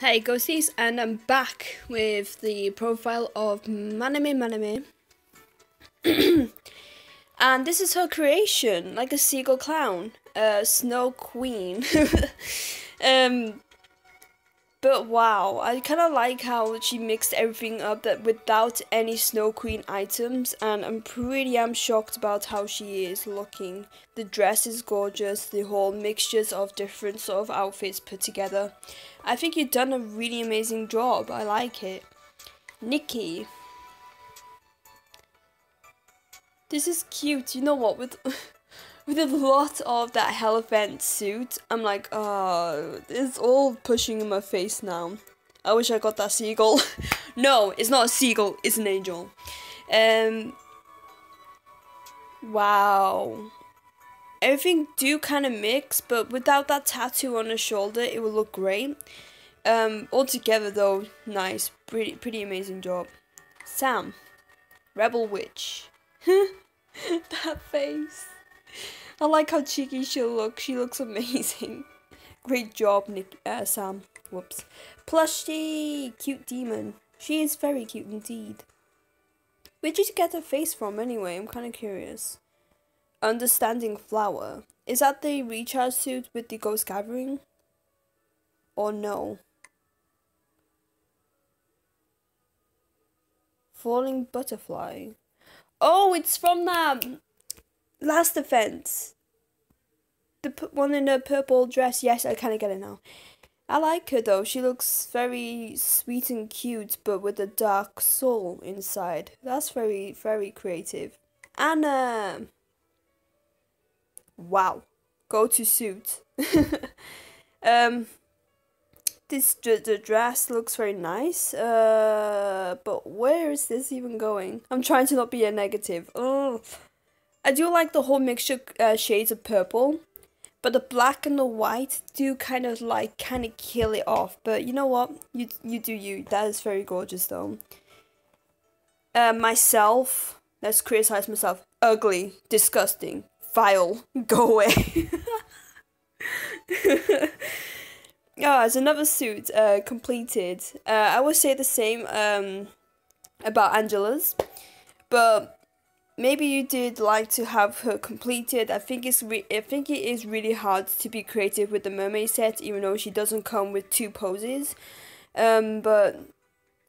Hey ghosties, and I'm back with the profile of Maname Maname. and this is her creation, like a seagull clown, a snow queen. um, but wow, I kind of like how she mixed everything up that without any Snow Queen items, and I'm pretty am shocked about how she is looking. The dress is gorgeous, the whole mixtures of different sort of outfits put together. I think you've done a really amazing job. I like it. Nikki. This is cute. You know what? With with a lot of that Hierophant suit, I'm like, oh, it's all pushing in my face now. I wish I got that seagull. no, it's not a seagull, it's an angel. Um, wow. Everything do kind of mix, but without that tattoo on the shoulder, it would look great. Um, altogether though, nice. Pretty, pretty amazing job. Sam. Rebel Witch. that face. I like how cheeky she looks. She looks amazing. Great job, Nick, uh, Sam. Whoops. Plushy, cute demon. She is very cute indeed. Where did you get her face from anyway? I'm kind of curious. Understanding Flower. Is that the recharge suit with the Ghost Gathering? Or no? Falling Butterfly. Oh, it's from that last defense. The one in the purple dress. Yes, I kind of get it now. I like her though. She looks very sweet and cute, but with a dark soul inside. That's very, very creative. Anna. Wow. Go to suit. um. This the dress looks very nice. Uh, but where is this even going? I'm trying to not be a negative. Oh. I do like the whole mixture uh, shades of purple, but the black and the white do kind of like kind of kill it off. But you know what? You you do you. That is very gorgeous though. Uh, myself, let's criticize myself. Ugly, disgusting, vile. Go away. Oh, it's another suit uh, completed. Uh, I would say the same um, about Angela's, but maybe you did like to have her completed. I think it's I think it is really hard to be creative with the mermaid set, even though she doesn't come with two poses. Um, but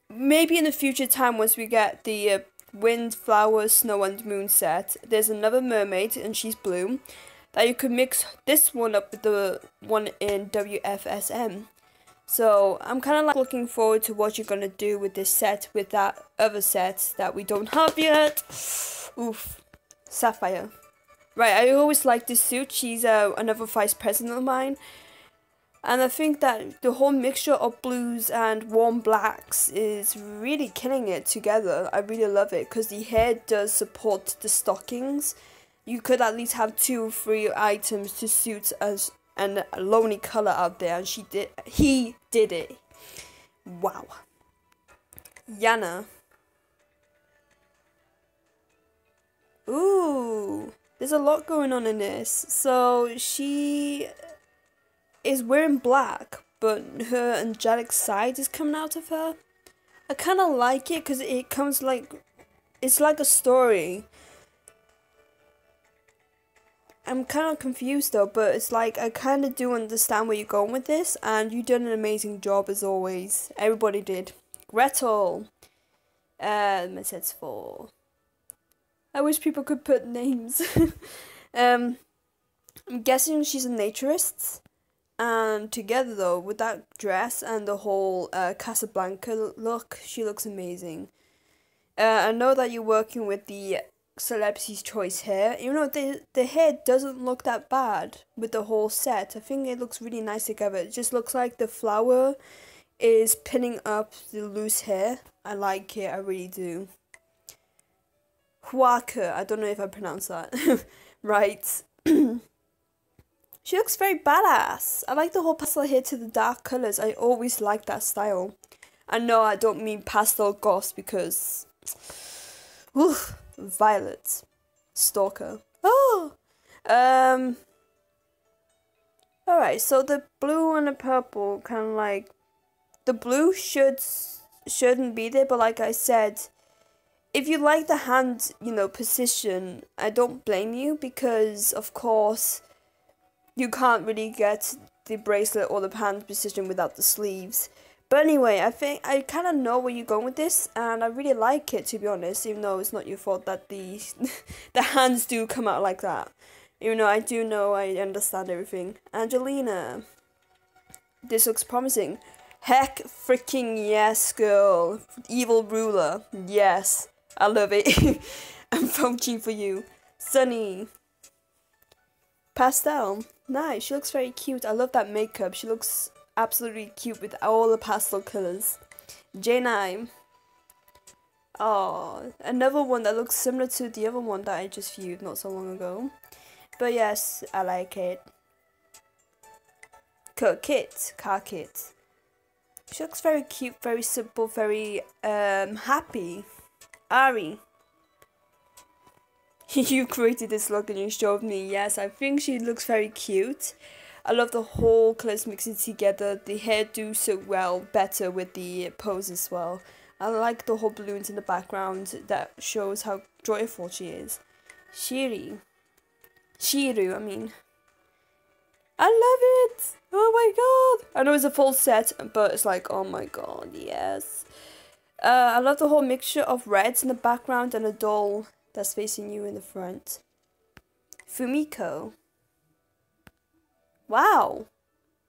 maybe in the future time, once we get the uh, wind, flower, snow, and moon set, there's another mermaid, and she's blue. That you could mix this one up with the one in WFSM. So I'm kind of like looking forward to what you're gonna do with this set with that other set that we don't have yet. Oof, Sapphire. Right, I always like this suit. She's uh, another vice president of mine. And I think that the whole mixture of blues and warm blacks is really killing it together. I really love it because the hair does support the stockings. You could at least have two or three items to suit as and a lonely color out there and she did he did it wow yana ooh there's a lot going on in this so she is wearing black but her angelic side is coming out of her i kind of like it because it comes like it's like a story I'm kind of confused though, but it's like I kind of do understand where you're going with this, and you did an amazing job as always. Everybody did. Gretel, um, it says for. I wish people could put names. um, I'm guessing she's a naturist, and together though with that dress and the whole uh, Casablanca look, she looks amazing. Uh, I know that you're working with the Celebrity's Choice hair. Even though the, the hair doesn't look that bad with the whole set. I think it looks really nice together. It just looks like the flower is pinning up the loose hair. I like it, I really do. Huaka, I don't know if I pronounced that right. she looks very badass. I like the whole pastel here to the dark colours. I always like that style. I know I don't mean pastel goth because... Oof. Violet. Stalker. Oh! Um. Alright, so the blue and the purple kind of like the blue should shouldn't be there, but like I said, if you like the hand, you know, position, I don't blame you because of course you can't really get the bracelet or the hand position without the sleeves. But anyway, I think I kind of know where you're going with this, and I really like it to be honest. Even though it's not your fault that the the hands do come out like that. Even though I do know I understand everything. Angelina, this looks promising. Heck, freaking yes, girl. Evil ruler, yes, I love it. I'm voting for you. Sunny. Pastel, nice. She looks very cute. I love that makeup. She looks absolutely cute with all the pastel colors. J9. Oh, another one that looks similar to the other one that I just viewed not so long ago. But yes, I like it. Cook kit, car kit. She looks very cute, very simple, very um happy. Ari. you created this look and you showed me. Yes, I think she looks very cute. I love the whole clothes mixing together. The hair do so well, better with the pose as well. I like the whole balloons in the background that shows how joyful she is. Shiri. Shiru, I mean. I love it! Oh my god! I know it's a full set, but it's like, oh my god, yes. Uh, I love the whole mixture of reds in the background and a doll that's facing you in the front. Fumiko. Wow.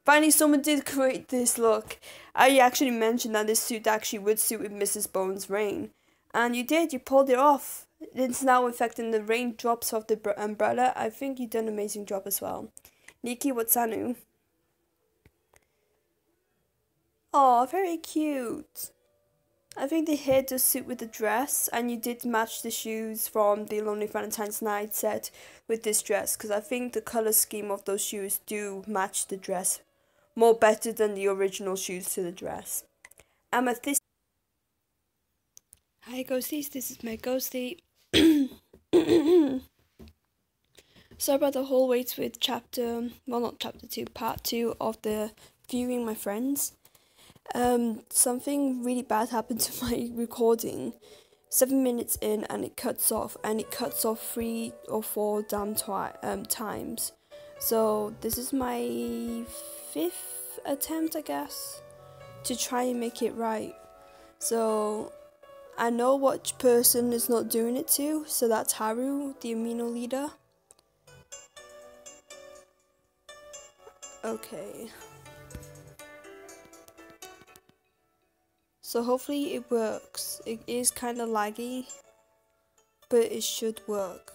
Finally, someone did create this look. I actually mentioned that this suit actually would suit with Mrs. Bones' rain. And you did, you pulled it off. It's now affecting the raindrops of the umbrella. I think you did an amazing job as well. Nikki Watsanu. Oh, very cute. I think the hair does suit with the dress, and you did match the shoes from the Lonely Valentine's Night set with this dress, because I think the color scheme of those shoes do match the dress more better than the original shoes to the dress. Amethyst. Hi ghosties, this is my ghosty. Sorry about the whole wait with chapter, well not chapter 2, part 2 of the viewing my friends um, something really bad happened to my recording. Seven minutes in, and it cuts off, and it cuts off three or four damn twi- um, times. So this is my fifth attempt, I guess, to try and make it right. So I know what person is not doing it to. So that's Haru, the amino leader. Okay. So hopefully it works. It is kind of laggy, but it should work.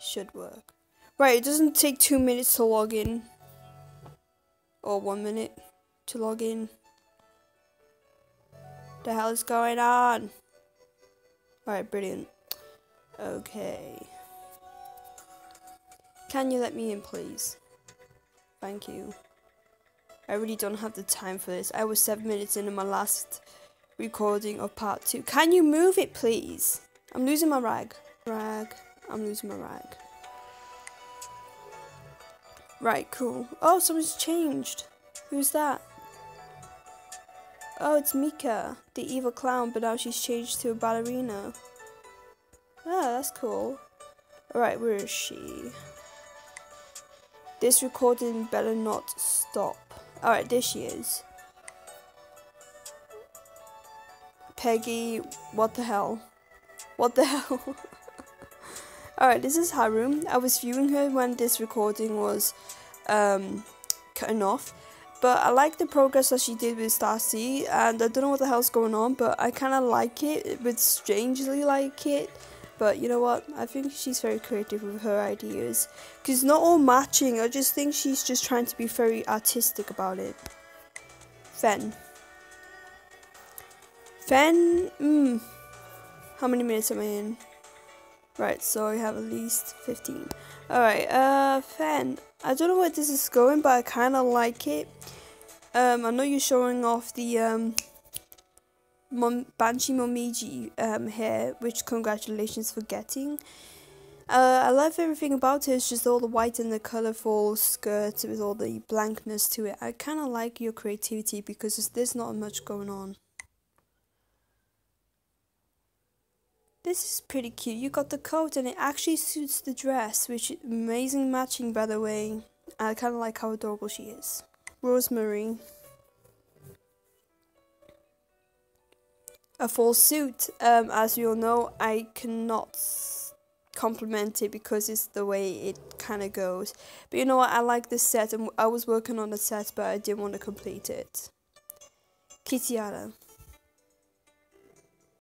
Should work. Right, it doesn't take two minutes to log in. Or one minute to log in. The hell is going on? Alright, brilliant. Okay. Can you let me in, please? Thank you. I really don't have the time for this. I was seven minutes into my last recording of part two. Can you move it, please? I'm losing my rag. Rag. I'm losing my rag. Right, cool. Oh, someone's changed. Who's that? Oh, it's Mika, the evil clown, but now she's changed to a ballerina. Ah, that's cool. Alright, where is she? This recording better not stop. Alright, there she is. Peggy, what the hell? What the hell? Alright, this is Haru. I was viewing her when this recording was um, cutting off. But I like the progress that she did with Stacy, and I don't know what the hell's going on, but I kind of like it, but strangely like it. But you know what? I think she's very creative with her ideas. Because not all matching. I just think she's just trying to be very artistic about it. Fen. Fen? Mmm. How many minutes am I in? Right, so I have at least 15. Alright, uh, Fen. I don't know where this is going, but I kind of like it. Um, I know you're showing off the, um, Mom- Banshee Momiji um, hair, which congratulations for getting. Uh, I love everything about it. It's just all the white and the colorful skirt with all the blankness to it. I kind of like your creativity because there's not much going on. This is pretty cute. You got the coat and it actually suits the dress, which is amazing matching by the way. I kind of like how adorable she is. Rosemary. A full suit. Um, as you all know, I cannot compliment it because it's the way it kind of goes. But you know what? I like this set and I was working on the set, but I didn't want to complete it. Kitiara.